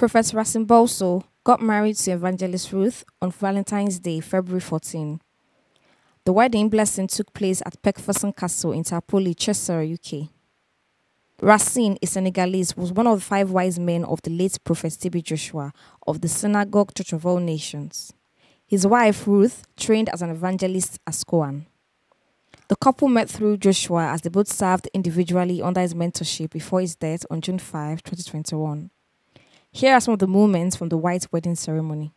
Prophet Racine Balso got married to Evangelist Ruth on Valentine's Day, February 14. The wedding blessing took place at Peckforton Castle in Tarporley, Cheshire, UK. Racine, a Senegalese, was one of the five wise men of the late Prophet TB Joshua of the Synagogue Church of All Nations. His wife, Ruth, trained as an evangelist at SCOAN. The couple met through Joshua as they both served individually under his mentorship before his death on June 5, 2021. Here are some of the moments from the white wedding ceremony.